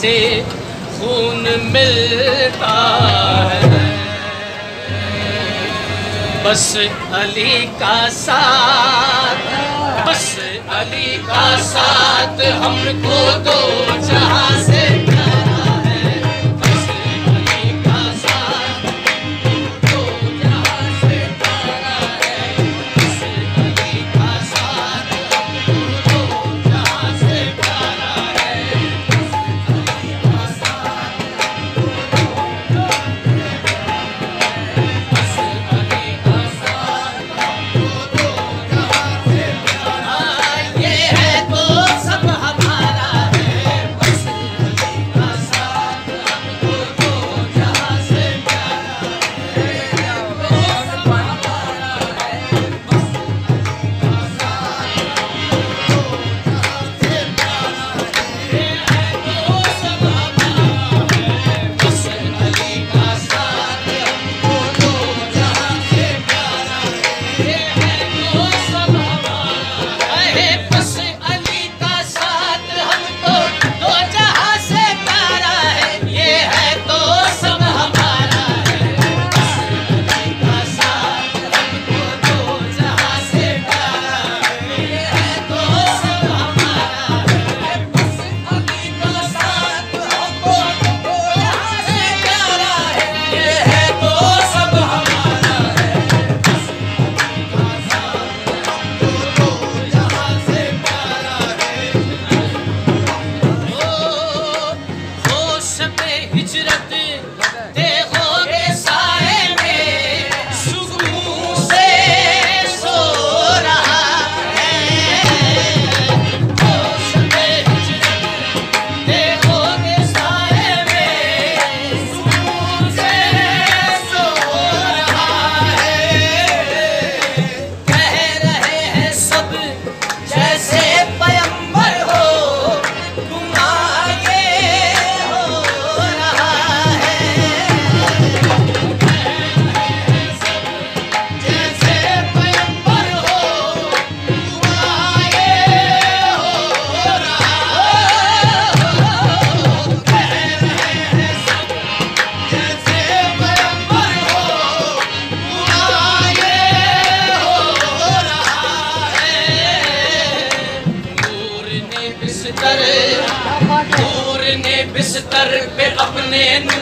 से खून मिलता है। बस अली का साथ, बस अली का साथ हमको दो जहाँ से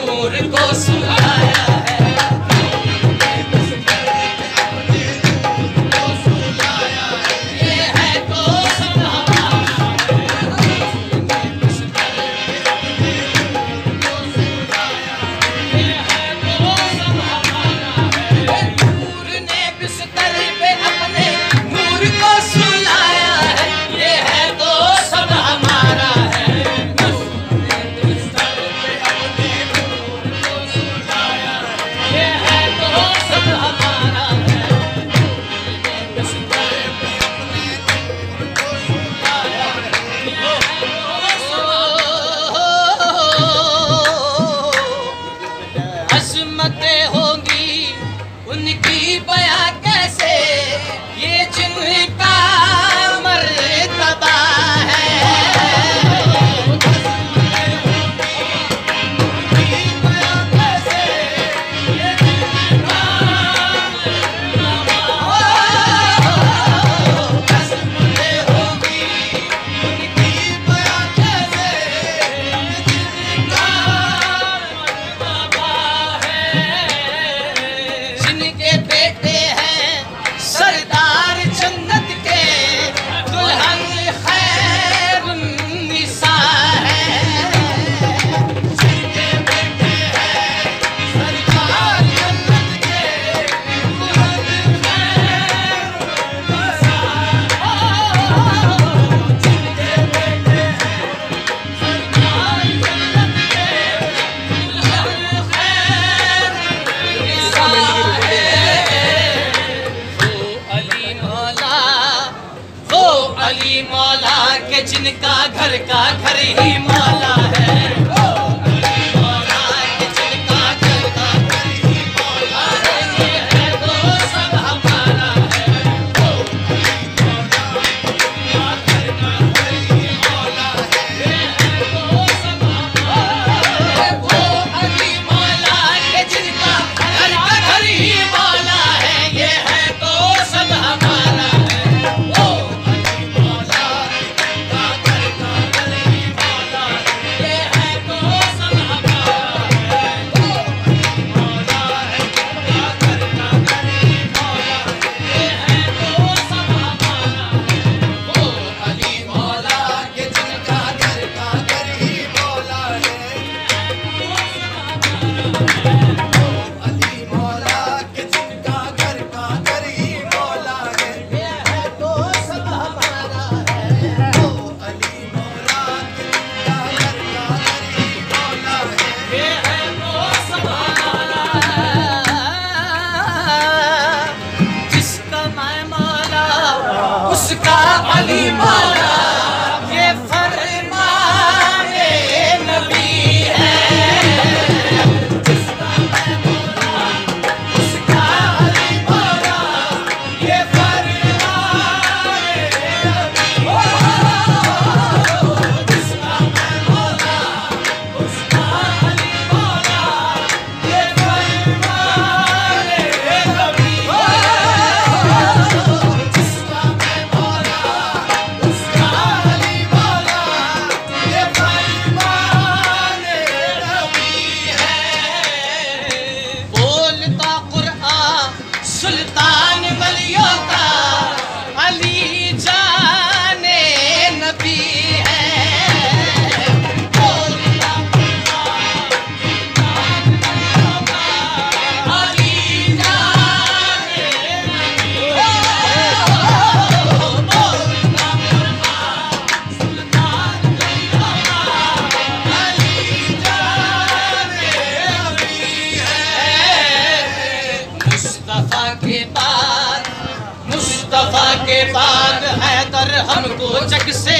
amor com हमको जग से प्यारा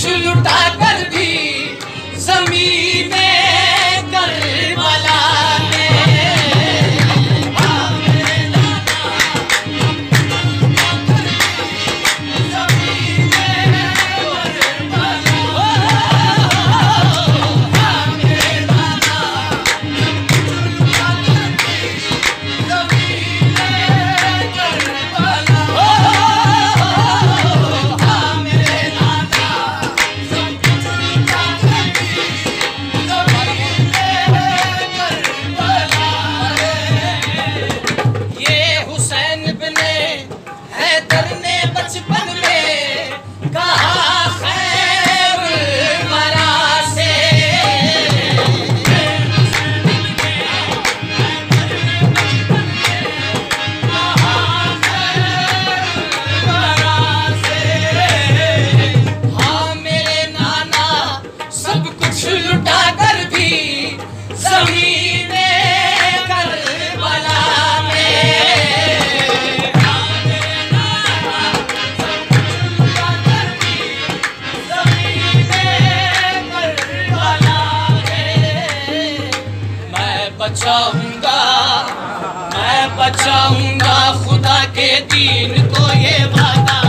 should you type बचाऊँगा मैं बचाऊँगा खुदा के दीन को ये वादा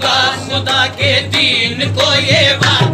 दूँगा खुदा के दिन को ये बात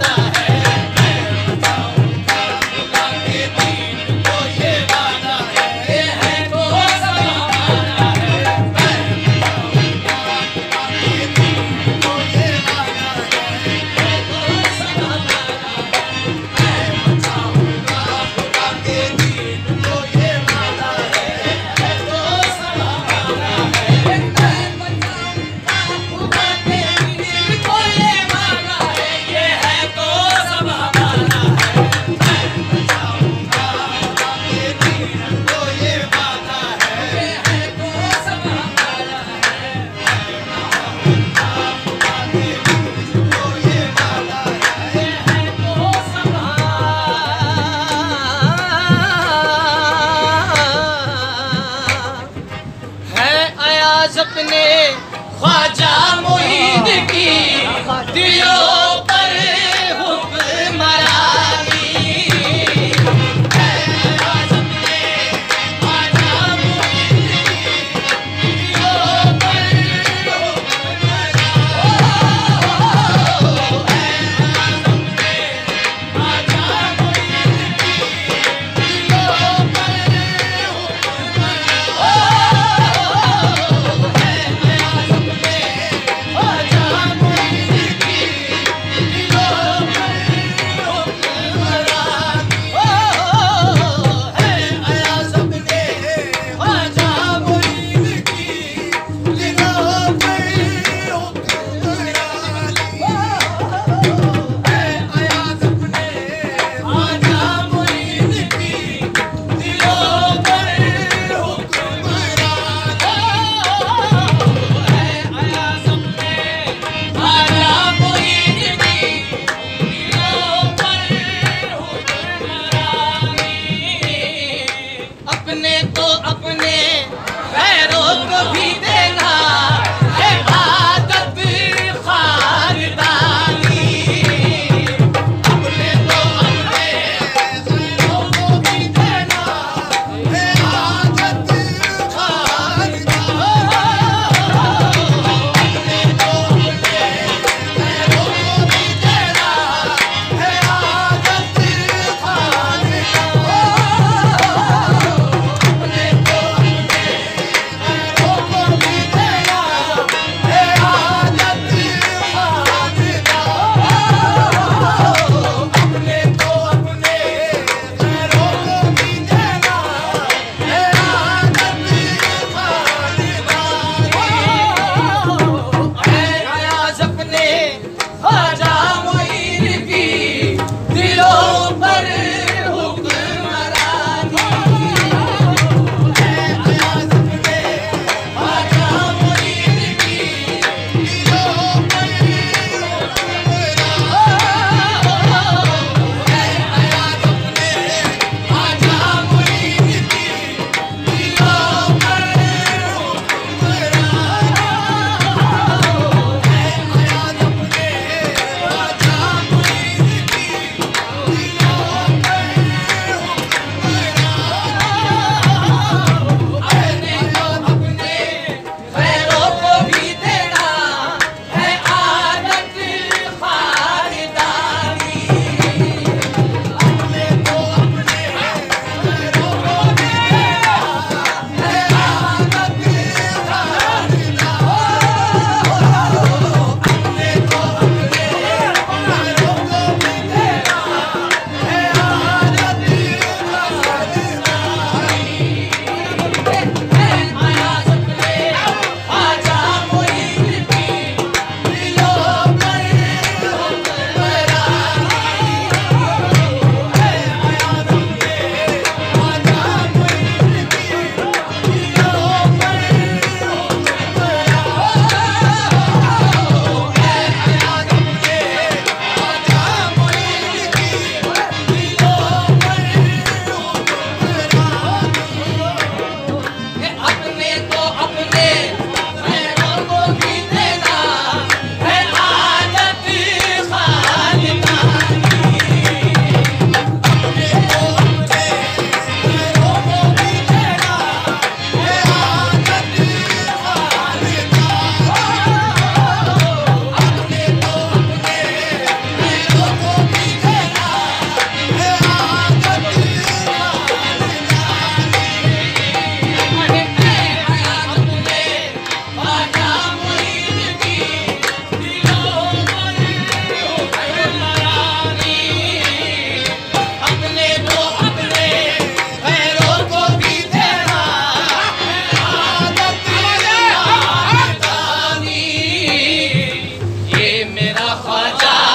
か